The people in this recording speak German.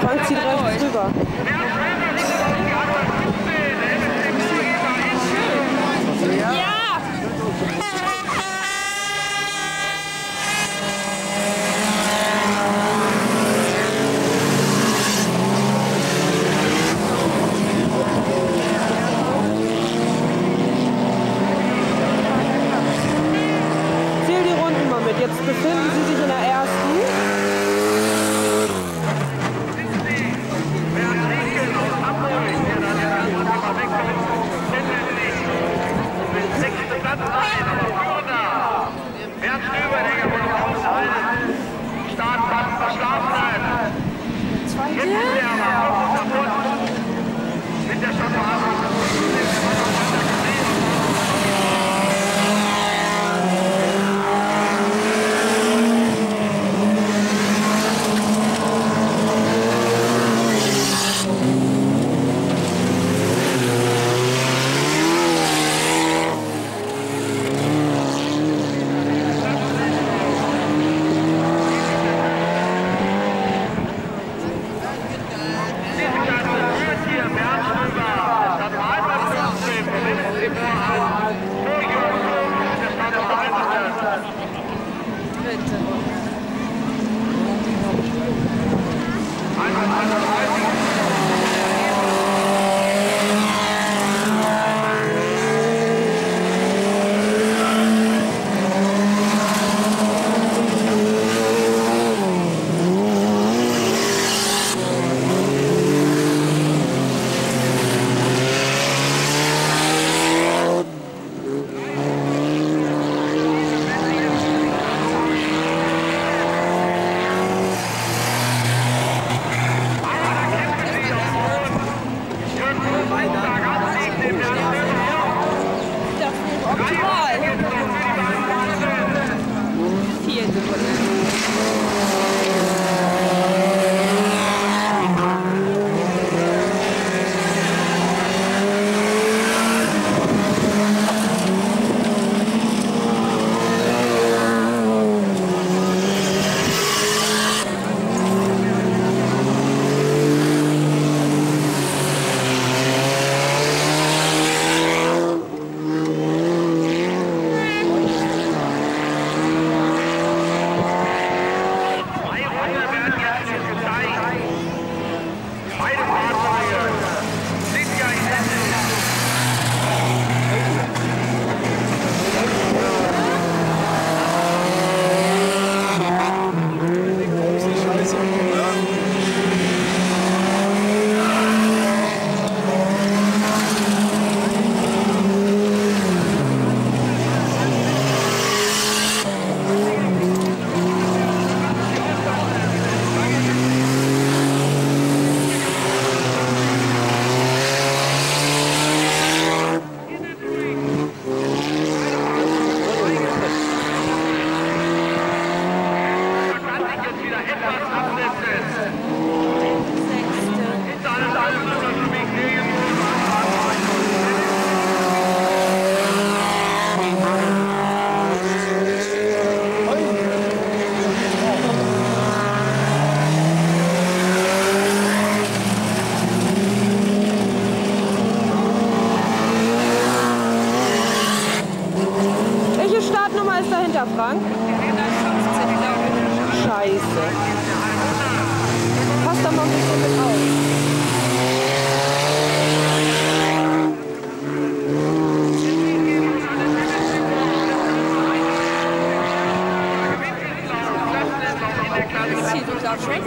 Frank sie rechts drüber. Jetzt befinden Sie sich in der ersten. Perfeito. Startnummer ist dahinter, Frank? 115, glaube ich. Scheiße. Pass doch mal ein bisschen mit auf. Ziel, du sagst schon.